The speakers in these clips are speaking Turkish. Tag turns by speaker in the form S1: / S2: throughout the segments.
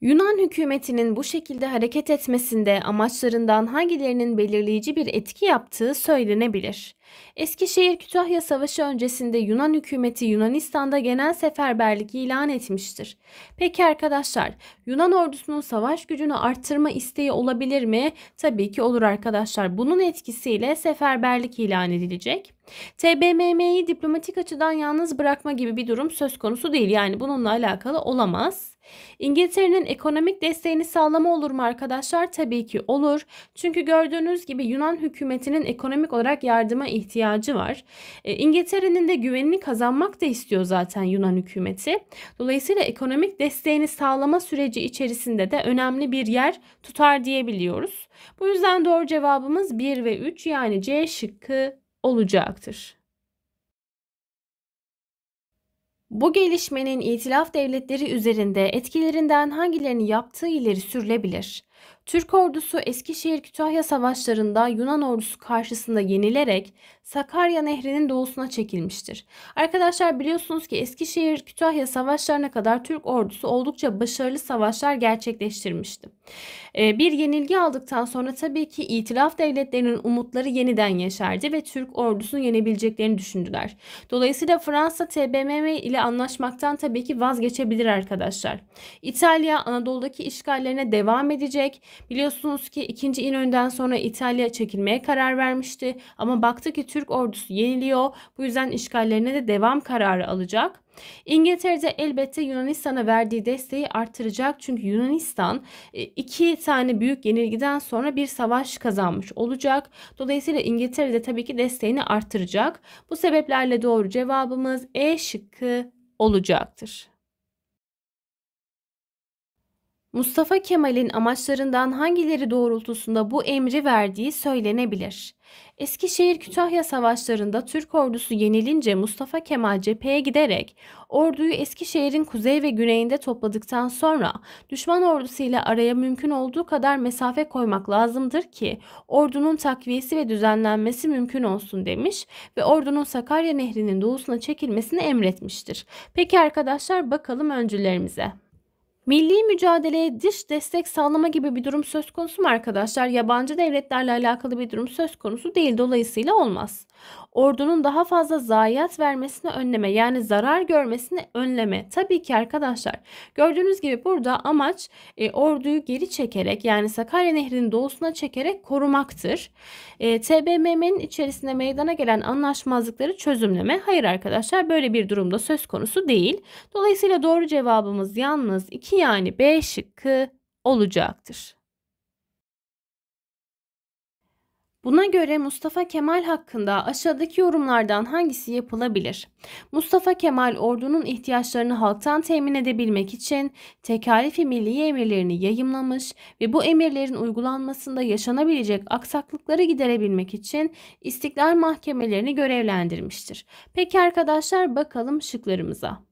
S1: Yunan hükümetinin bu şekilde hareket etmesinde amaçlarından hangilerinin belirleyici bir etki yaptığı söylenebilir. Eskişehir-Kütahya Savaşı öncesinde Yunan hükümeti Yunanistan'da genel seferberlik ilan etmiştir. Peki arkadaşlar, Yunan ordusunun savaş gücünü arttırma isteği olabilir mi? Tabii ki olur arkadaşlar. Bunun etkisiyle seferberlik ilan edilecek. TBMM'yi diplomatik açıdan yalnız bırakma gibi bir durum söz konusu değil. Yani bununla alakalı olamaz. İngiltere'nin ekonomik desteğini sağlama olur mu arkadaşlar? Tabii ki olur. Çünkü gördüğünüz gibi Yunan hükümetinin ekonomik olarak yardıma ihtiyacı var. E, İngiltere'nin de güvenini kazanmak da istiyor zaten Yunan hükümeti. Dolayısıyla ekonomik desteğini sağlama süreci içerisinde de önemli bir yer tutar diyebiliyoruz. Bu yüzden doğru cevabımız 1 ve 3 yani C şıkkı olacaktır. Bu gelişmenin itilaf devletleri üzerinde etkilerinden hangilerini yaptığı ileri sürülebilir. Türk ordusu Eskişehir-Kütahya savaşlarında Yunan ordusu karşısında yenilerek Sakarya Nehri'nin doğusuna çekilmiştir. Arkadaşlar biliyorsunuz ki Eskişehir-Kütahya savaşlarına kadar Türk ordusu oldukça başarılı savaşlar gerçekleştirmişti. Ee, bir yenilgi aldıktan sonra tabii ki itilaf devletlerinin umutları yeniden yeşerdi ve Türk ordusunu yenebileceklerini düşündüler. Dolayısıyla Fransa TBMM ile anlaşmaktan tabii ki vazgeçebilir arkadaşlar. İtalya Anadolu'daki işgallerine devam edecek. Biliyorsunuz ki 2. İnönü'den sonra İtalya çekilmeye karar vermişti ama baktı ki Türk ordusu yeniliyor. Bu yüzden işgallerine de devam kararı alacak. İngiltere elbette Yunanistan'a verdiği desteği artıracak çünkü Yunanistan e, iki tane büyük yenilgiden sonra bir savaş kazanmış olacak. Dolayısıyla İngiltere de tabii ki desteğini artıracak. Bu sebeplerle doğru cevabımız E şıkkı olacaktır. Mustafa Kemal'in amaçlarından hangileri doğrultusunda bu emri verdiği söylenebilir. Eskişehir-Kütahya savaşlarında Türk ordusu yenilince Mustafa Kemal cepheye giderek orduyu Eskişehir'in kuzey ve güneyinde topladıktan sonra düşman ordusuyla araya mümkün olduğu kadar mesafe koymak lazımdır ki ordunun takviyesi ve düzenlenmesi mümkün olsun demiş ve ordunun Sakarya Nehri'nin doğusuna çekilmesini emretmiştir. Peki arkadaşlar bakalım öncülerimize. Milli mücadeleye dış destek sağlama gibi bir durum söz konusu mu arkadaşlar? Yabancı devletlerle alakalı bir durum söz konusu değil. Dolayısıyla olmaz ordunun daha fazla zayiat vermesini önleme yani zarar görmesini önleme. Tabii ki arkadaşlar gördüğünüz gibi burada amaç e, orduyu geri çekerek yani Sakarya Nehri'nin doğusuna çekerek korumaktır. E, TBMM'nin içerisinde meydana gelen anlaşmazlıkları çözümleme. Hayır arkadaşlar böyle bir durumda söz konusu değil. Dolayısıyla doğru cevabımız yalnız 2 yani B şıkkı olacaktır. Buna göre Mustafa Kemal hakkında aşağıdaki yorumlardan hangisi yapılabilir? Mustafa Kemal ordunun ihtiyaçlarını halktan temin edebilmek için tekalifi milli emirlerini yayımlamış ve bu emirlerin uygulanmasında yaşanabilecek aksaklıkları giderebilmek için istiklal mahkemelerini görevlendirmiştir. Peki arkadaşlar bakalım şıklarımıza.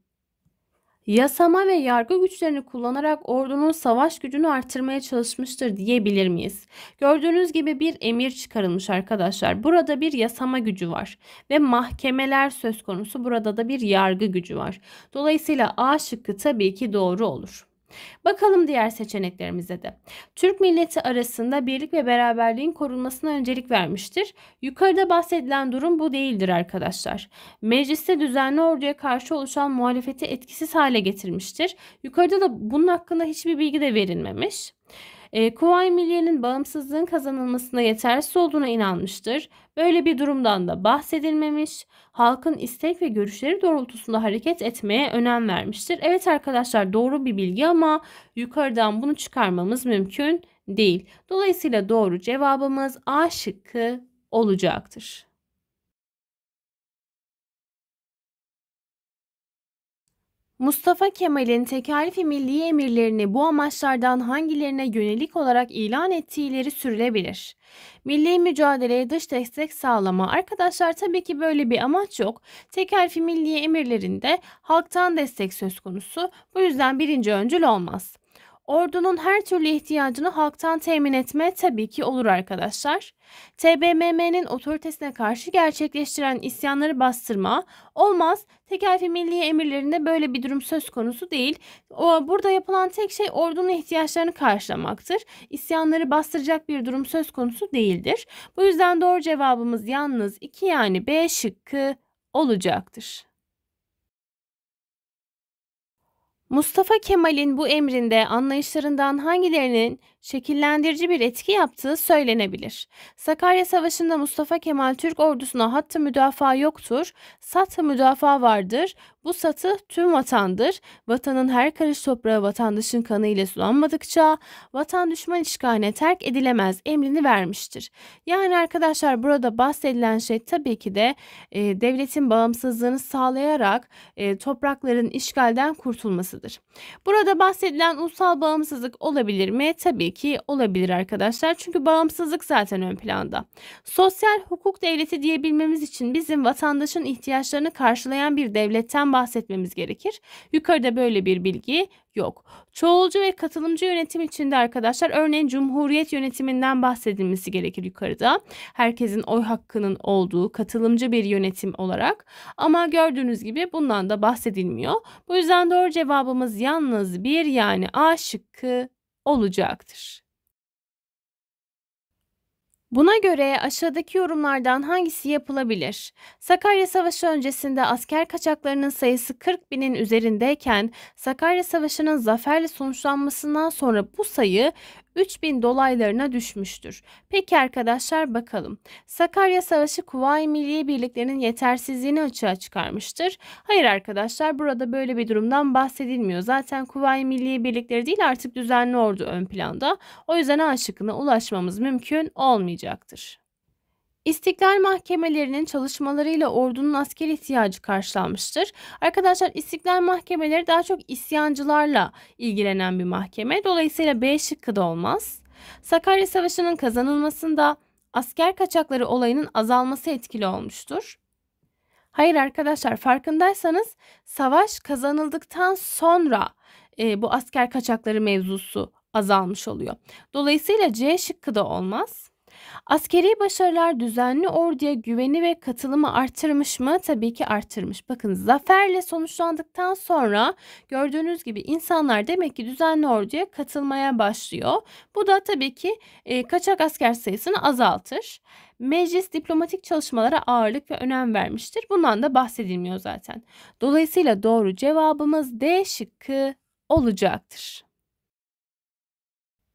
S1: Yasama ve yargı güçlerini kullanarak ordunun savaş gücünü artırmaya çalışmıştır diyebilir miyiz? Gördüğünüz gibi bir emir çıkarılmış arkadaşlar. Burada bir yasama gücü var ve mahkemeler söz konusu. Burada da bir yargı gücü var. Dolayısıyla A şıkkı tabii ki doğru olur. Bakalım diğer seçeneklerimize de. Türk milleti arasında birlik ve beraberliğin korunmasına öncelik vermiştir. Yukarıda bahsedilen durum bu değildir arkadaşlar. Mecliste düzenli orduya karşı oluşan muhalefeti etkisiz hale getirmiştir. Yukarıda da bunun hakkında hiçbir bilgi de verilmemiş. E, Kuvayi Milliye'nin bağımsızlığın kazanılmasına yetersiz olduğuna inanmıştır. Böyle bir durumdan da bahsedilmemiş. Halkın istek ve görüşleri doğrultusunda hareket etmeye önem vermiştir. Evet arkadaşlar doğru bir bilgi ama yukarıdan bunu çıkarmamız mümkün değil. Dolayısıyla doğru cevabımız A şıkkı olacaktır. Mustafa Kemal'in tekalifi milli emirlerini bu amaçlardan hangilerine yönelik olarak ilan ettiği ileri sürülebilir. Milli mücadeleye dış destek sağlama. Arkadaşlar tabii ki böyle bir amaç yok. Tekalifi milli emirlerinde halktan destek söz konusu. Bu yüzden birinci öncül olmaz. Ordunun her türlü ihtiyacını halktan temin etme tabii ki olur arkadaşlar. TBMM'nin otoritesine karşı gerçekleştiren isyanları bastırma olmaz. Tekelfi milli emirlerinde böyle bir durum söz konusu değil. O, burada yapılan tek şey ordunun ihtiyaçlarını karşılamaktır. İsyanları bastıracak bir durum söz konusu değildir. Bu yüzden doğru cevabımız yalnız 2 yani B şıkkı olacaktır. Mustafa Kemal'in bu emrinde anlayışlarından hangilerinin şekillendirici bir etki yaptığı söylenebilir. Sakarya Savaşı'nda Mustafa Kemal Türk ordusuna hattı müdafaa yoktur, satı müdafaa vardır. Bu satı tüm vatandır. Vatanın her karış toprağı vatandaşın kanı ile sulanmadıkça vatan düşman işgaline terk edilemez emrini vermiştir. Yani arkadaşlar burada bahsedilen şey tabii ki de e, devletin bağımsızlığını sağlayarak e, toprakların işgalden kurtulmasıdır. Burada bahsedilen ulusal bağımsızlık olabilir mi? Tabii ki olabilir arkadaşlar. Çünkü bağımsızlık zaten ön planda. Sosyal hukuk devleti diyebilmemiz için bizim vatandaşın ihtiyaçlarını karşılayan bir devletten bahsetmemiz gerekir. Yukarıda böyle bir bilgi yok. Çoğulcu ve katılımcı yönetim içinde arkadaşlar örneğin cumhuriyet yönetiminden bahsedilmesi gerekir yukarıda. Herkesin oy hakkının olduğu katılımcı bir yönetim olarak. Ama gördüğünüz gibi bundan da bahsedilmiyor. Bu yüzden doğru cevabımız yalnız bir yani A şıkkı olacaktır. Buna göre aşağıdaki yorumlardan hangisi yapılabilir? Sakarya Savaşı öncesinde asker kaçaklarının sayısı 40 binin üzerindeyken Sakarya Savaşı'nın zaferle sonuçlanmasından sonra bu sayı 3000 dolaylarına düşmüştür. Peki arkadaşlar bakalım. Sakarya Savaşı Kuvayi Milliye Birliklerinin yetersizliğini açığa çıkarmıştır. Hayır arkadaşlar burada böyle bir durumdan bahsedilmiyor. Zaten Kuvayi Milliye Birlikleri değil artık düzenli ordu ön planda. O yüzden A şıkkına ulaşmamız mümkün olmayacaktır. İstiklal mahkemelerinin çalışmalarıyla ordunun asker ihtiyacı karşılanmıştır. Arkadaşlar istiklal mahkemeleri daha çok isyancılarla ilgilenen bir mahkeme. Dolayısıyla B şıkkı da olmaz. Sakarya Savaşı'nın kazanılmasında asker kaçakları olayının azalması etkili olmuştur. Hayır arkadaşlar farkındaysanız savaş kazanıldıktan sonra e, bu asker kaçakları mevzusu azalmış oluyor. Dolayısıyla C şıkkı da olmaz. Askeri başarılar düzenli orduya güveni ve katılımı artırmış mı? Tabii ki artırmış. Bakın zaferle sonuçlandıktan sonra gördüğünüz gibi insanlar demek ki düzenli orduya katılmaya başlıyor. Bu da tabii ki e, kaçak asker sayısını azaltır. Meclis diplomatik çalışmalara ağırlık ve önem vermiştir. Bundan da bahsedilmiyor zaten. Dolayısıyla doğru cevabımız D şıkkı olacaktır.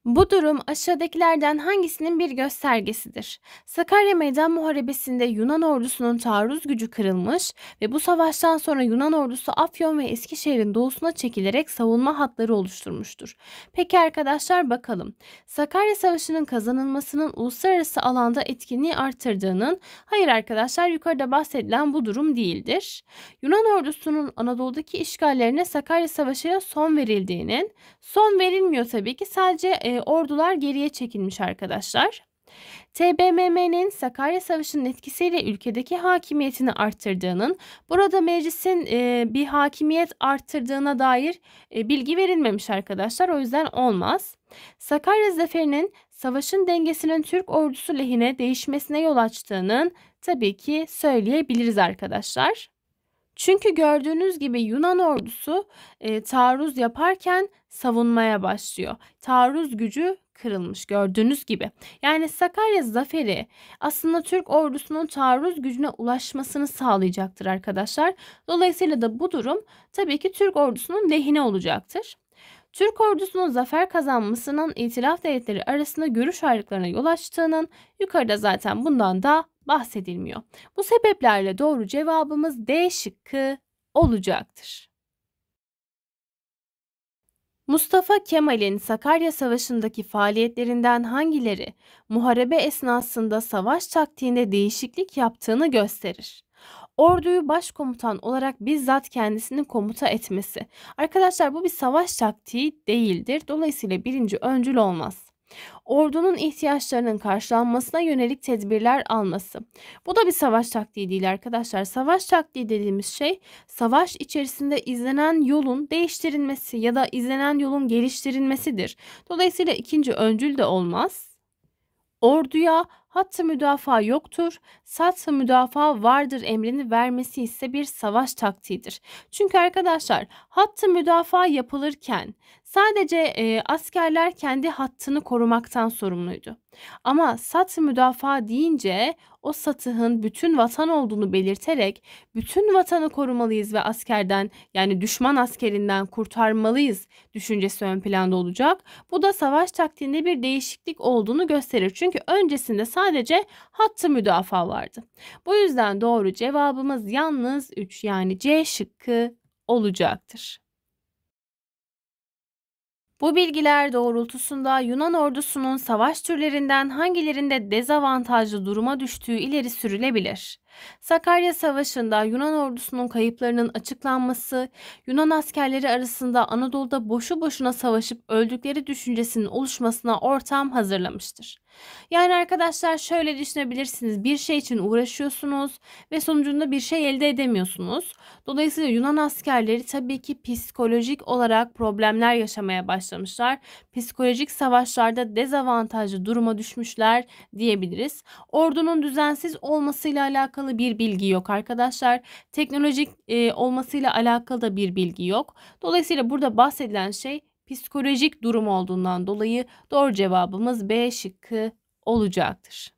S1: Bu durum aşağıdakilerden hangisinin bir göstergesidir? Sakarya Meydan Muharebesi'nde Yunan ordusunun taarruz gücü kırılmış ve bu savaştan sonra Yunan ordusu Afyon ve Eskişehir'in doğusuna çekilerek savunma hatları oluşturmuştur. Peki arkadaşlar bakalım. Sakarya Savaşı'nın kazanılmasının uluslararası alanda etkinliği artırdığının hayır arkadaşlar yukarıda bahsedilen bu durum değildir. Yunan ordusunun Anadolu'daki işgallerine Sakarya Savaşı'ya son verildiğinin son verilmiyor tabii ki sadece e, ordular geriye çekilmiş arkadaşlar. TBMM'nin Sakarya Savaşı'nın etkisiyle ülkedeki hakimiyetini arttırdığının, burada meclisin e, bir hakimiyet arttırdığına dair e, bilgi verilmemiş arkadaşlar. O yüzden olmaz. Sakarya Zaferi'nin savaşın dengesinin Türk ordusu lehine değişmesine yol açtığının tabii ki söyleyebiliriz arkadaşlar. Çünkü gördüğünüz gibi Yunan ordusu e, taarruz yaparken savunmaya başlıyor. Taarruz gücü kırılmış gördüğünüz gibi. Yani Sakarya zaferi aslında Türk ordusunun taarruz gücüne ulaşmasını sağlayacaktır arkadaşlar. Dolayısıyla da bu durum tabii ki Türk ordusunun lehine olacaktır. Türk ordusunun zafer kazanmasının itilaf devletleri arasında görüş ayrılıklarına yol açtığının yukarıda zaten bundan da bahsedilmiyor. Bu sebeplerle doğru cevabımız D şıkkı olacaktır. Mustafa Kemal'in Sakarya Savaşı'ndaki faaliyetlerinden hangileri muharebe esnasında savaş taktiğinde değişiklik yaptığını gösterir? Orduyu başkomutan olarak bizzat kendisini komuta etmesi. Arkadaşlar bu bir savaş taktiği değildir. Dolayısıyla birinci öncül olmaz. Ordunun ihtiyaçlarının karşılanmasına yönelik tedbirler alması. Bu da bir savaş taktiği değil arkadaşlar. Savaş taktiği dediğimiz şey savaş içerisinde izlenen yolun değiştirilmesi ya da izlenen yolun geliştirilmesidir. Dolayısıyla ikinci öncül de olmaz. Orduya hattı müdafaa yoktur, sattı müdafaa vardır emrini vermesi ise bir savaş taktiğidir. Çünkü arkadaşlar hattı müdafaa yapılırken sadece e, askerler kendi hattını korumaktan sorumluydu. Ama sat müdafaa deyince o satıhın bütün vatan olduğunu belirterek bütün vatanı korumalıyız ve askerden yani düşman askerinden kurtarmalıyız düşüncesi ön planda olacak. Bu da savaş taktiğinde bir değişiklik olduğunu gösterir. Çünkü öncesinde sadece hattı müdafaa vardı. Bu yüzden doğru cevabımız yalnız 3 yani C şıkkı olacaktır. Bu bilgiler doğrultusunda Yunan ordusunun savaş türlerinden hangilerinde dezavantajlı duruma düştüğü ileri sürülebilir. Sakarya Savaşı'nda Yunan ordusunun kayıplarının açıklanması, Yunan askerleri arasında Anadolu'da boşu boşuna savaşıp öldükleri düşüncesinin oluşmasına ortam hazırlamıştır. Yani arkadaşlar şöyle düşünebilirsiniz. Bir şey için uğraşıyorsunuz ve sonucunda bir şey elde edemiyorsunuz. Dolayısıyla Yunan askerleri tabii ki psikolojik olarak problemler yaşamaya başlamışlar. Psikolojik savaşlarda dezavantajlı duruma düşmüşler diyebiliriz. Ordunun düzensiz olmasıyla alakalı bir bilgi yok arkadaşlar. Teknolojik e, olmasıyla alakalı da bir bilgi yok. Dolayısıyla burada bahsedilen şey psikolojik durum olduğundan dolayı doğru cevabımız B şıkkı olacaktır.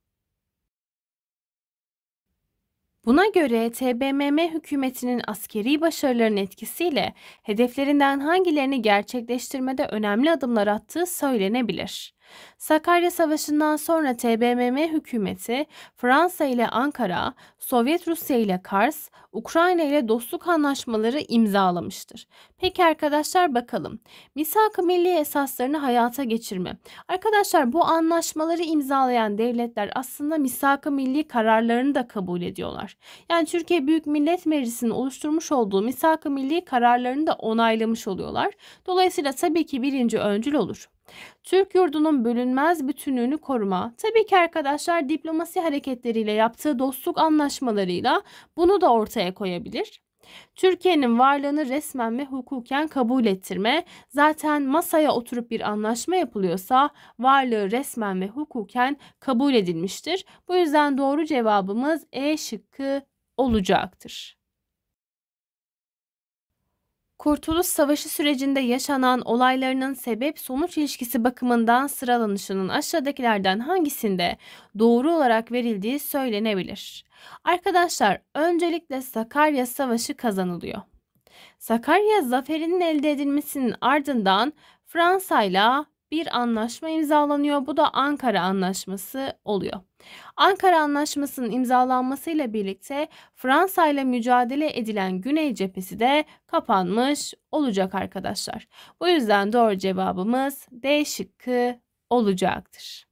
S1: Buna göre TBMM hükümetinin askeri başarılarının etkisiyle hedeflerinden hangilerini gerçekleştirmede önemli adımlar attığı söylenebilir. Sakarya Savaşı'ndan sonra TBMM hükümeti Fransa ile Ankara, Sovyet Rusya ile Kars, Ukrayna ile dostluk anlaşmaları imzalamıştır. Peki arkadaşlar bakalım. Misak-ı milli esaslarını hayata geçirme. Arkadaşlar bu anlaşmaları imzalayan devletler aslında misak-ı milli kararlarını da kabul ediyorlar. Yani Türkiye Büyük Millet Meclisi'nin oluşturmuş olduğu misak-ı milli kararlarını da onaylamış oluyorlar. Dolayısıyla tabii ki birinci öncül olur. Türk yurdunun bölünmez bütünlüğünü koruma. Tabii ki arkadaşlar diplomasi hareketleriyle yaptığı dostluk anlaşmalarıyla bunu da ortaya koyabilir. Türkiye'nin varlığını resmen ve hukuken kabul ettirme. Zaten masaya oturup bir anlaşma yapılıyorsa varlığı resmen ve hukuken kabul edilmiştir. Bu yüzden doğru cevabımız E şıkkı olacaktır. Kurtuluş Savaşı sürecinde yaşanan olaylarının sebep sonuç ilişkisi bakımından sıralanışının aşağıdakilerden hangisinde doğru olarak verildiği söylenebilir. Arkadaşlar öncelikle Sakarya Savaşı kazanılıyor. Sakarya zaferinin elde edilmesinin ardından Fransa ile bir anlaşma imzalanıyor. Bu da Ankara Anlaşması oluyor. Ankara Anlaşması'nın imzalanmasıyla birlikte Fransa ile mücadele edilen Güney cephesi de kapanmış olacak arkadaşlar. Bu yüzden doğru cevabımız D şıkkı olacaktır.